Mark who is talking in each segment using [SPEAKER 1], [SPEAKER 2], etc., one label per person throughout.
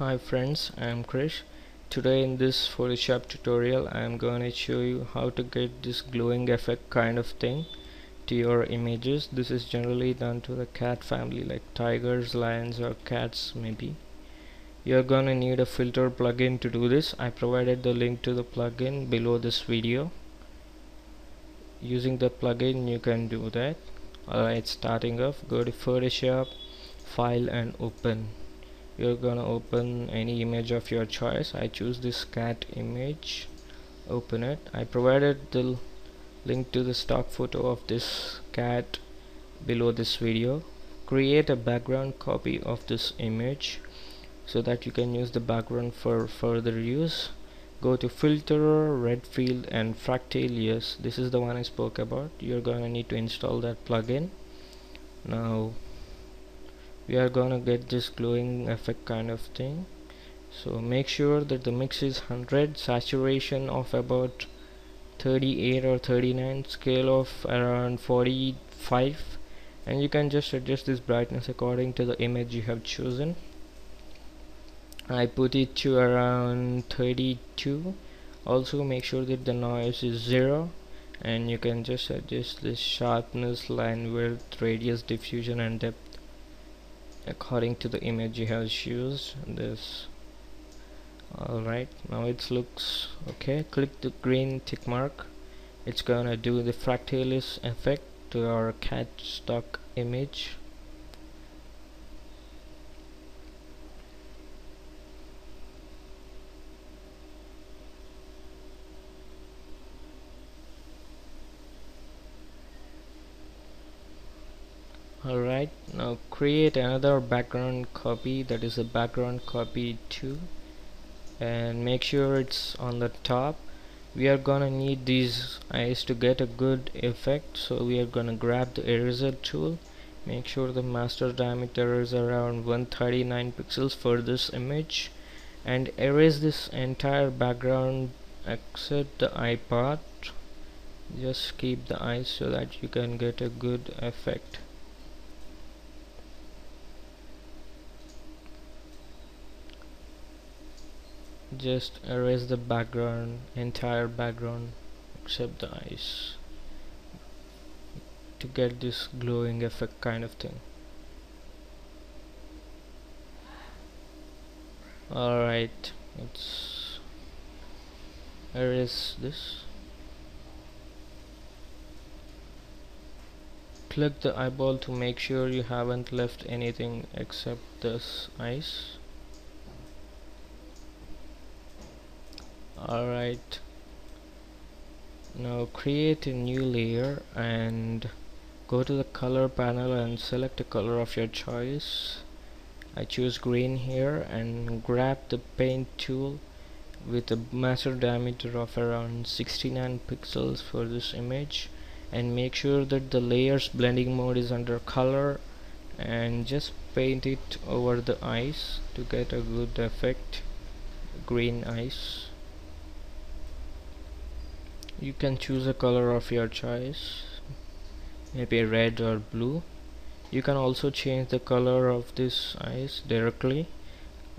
[SPEAKER 1] Hi friends, I am Krish. Today in this Photoshop tutorial I am going to show you how to get this glowing effect kind of thing to your images. This is generally done to the cat family like tigers, lions or cats maybe. You're gonna need a filter plugin to do this. I provided the link to the plugin below this video. Using the plugin you can do that. Alright, starting off, go to Photoshop, File and Open you're gonna open any image of your choice. I choose this cat image. Open it. I provided the link to the stock photo of this cat below this video. Create a background copy of this image so that you can use the background for further use. Go to filter Redfield and fractal yes this is the one I spoke about. You're gonna need to install that plugin. Now we are gonna get this glowing effect kind of thing. So make sure that the mix is 100 saturation of about 38 or 39 scale of around 45 and you can just adjust this brightness according to the image you have chosen. I put it to around 32 also make sure that the noise is zero. And you can just adjust this sharpness line width radius diffusion and depth according to the image you have used this. Alright now it looks okay click the green tick mark. It's gonna do the fractalius effect to our cat stock image alright now create another background copy that is a background copy 2 and make sure it's on the top. We are gonna need these eyes to get a good effect so we are gonna grab the eraser tool. Make sure the master diameter is around 139 pixels for this image. And erase this entire background except the eye part. Just keep the eyes so that you can get a good effect just erase the background entire background except the eyes to get this glowing effect kind of thing. Alright let's erase this. Click the eyeball to make sure you haven't left anything except this eyes alright. Now create a new layer and go to the color panel and select a color of your choice. I choose green here and grab the paint tool with a master diameter of around 69 pixels for this image. And make sure that the layers blending mode is under color and just paint it over the eyes to get a good effect. Green eyes you can choose a color of your choice maybe red or blue. You can also change the color of this eyes directly.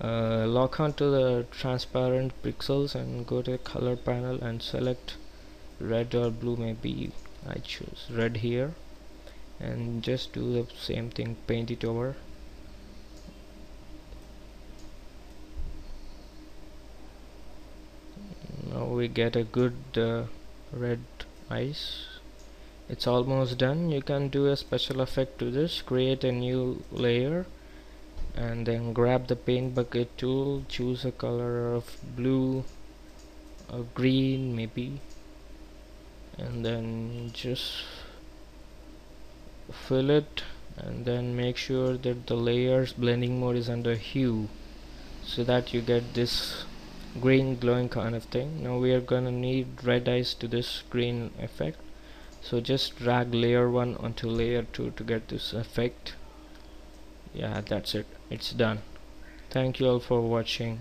[SPEAKER 1] Uh, lock onto the transparent pixels and go to the color panel and select red or blue maybe I choose red here. And just do the same thing paint it over. Now we get a good uh, red eyes it's almost done. You can do a special effect to this. Create a new layer and then grab the paint bucket tool. Choose a color of blue or green maybe. And then just fill it and then make sure that the layers blending mode is under hue so that you get this green glowing kind of thing. Now we are gonna need red eyes to this green effect. So just drag layer 1 onto layer 2 to get this effect. Yeah that's it. It's done. Thank you all for watching